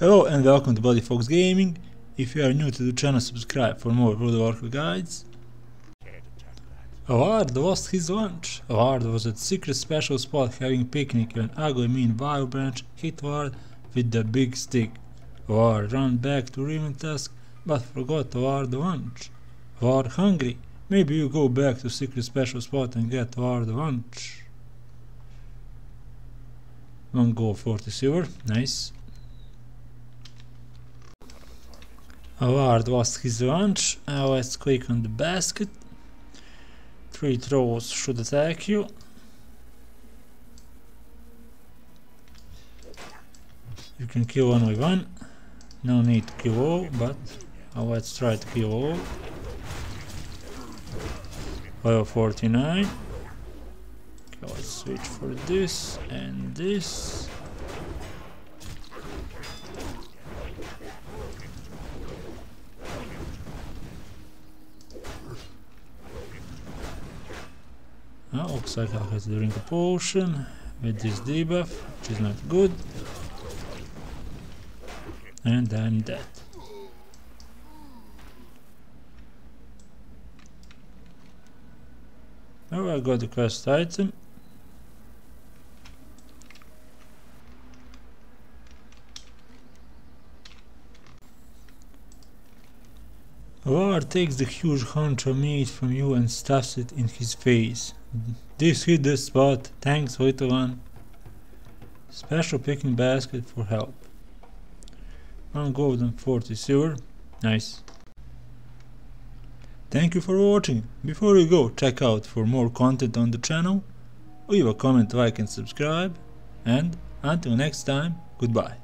Hello and welcome to Bloody Fox Gaming. If you are new to the channel, subscribe for more World of Warcraft guides. Lard lost his lunch. Lard was at secret special spot having picnic when ugly mean Vilebranch hit Lard with the big stick. Lard ran back to Rivendell but forgot Lard lunch. Lard hungry. Maybe you go back to secret special spot and get Lard lunch. One gold 40 silver, nice. Lard was his lunch. Now let's click on the basket. Three trolls should attack you. You can kill one by one. No need to kill all, but uh, let's try to kill all. Level 49. Okay, let's switch for this and this. I have to drink a potion with this debuff, which is not good. And I'm dead. Oh, I got the quest item. Lard takes the huge hunch of meat from you and stuffs it in his face. This hit the spot. Thanks, little one. Special picking basket for help. One gold and 40 silver. Nice. Thank you for watching. Before you go, check out for more content on the channel. Leave a comment, like and subscribe. And until next time, goodbye.